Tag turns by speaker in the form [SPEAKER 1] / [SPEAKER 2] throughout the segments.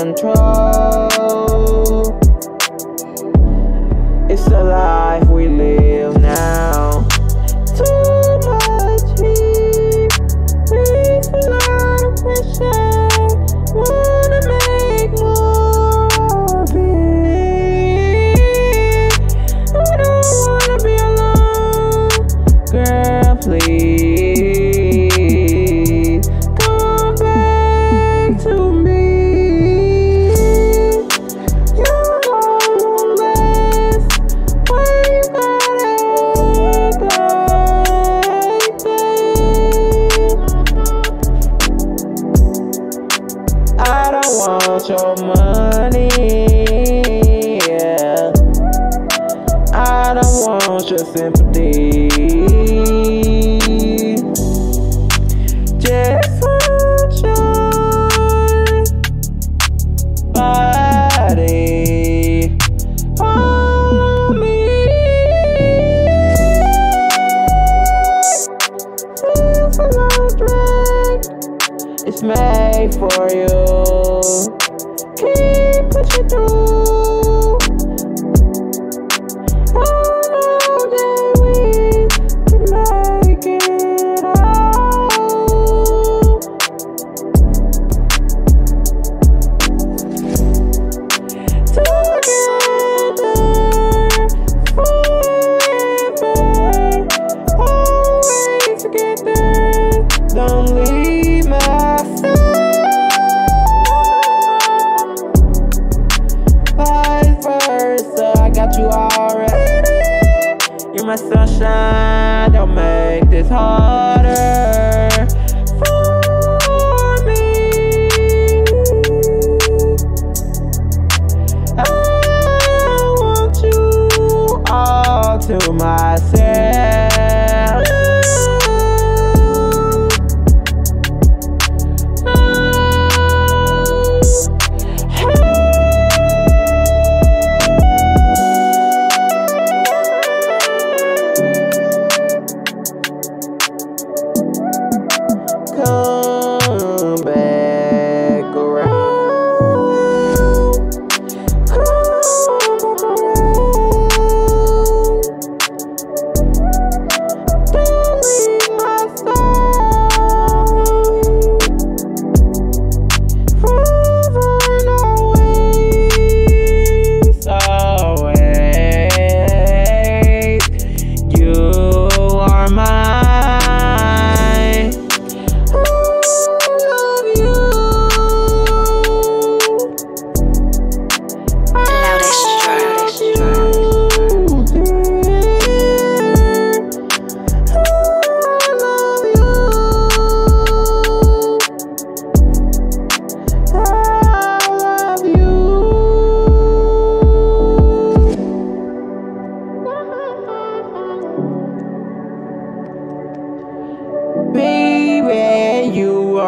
[SPEAKER 1] and try want your money. Yeah. I don't want your sympathy. Just want your body. It's made for you. Keep pushing Sunshine, don't make this harder for me. I want you all to myself.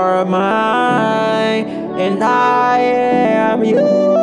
[SPEAKER 1] are mine, and I am you.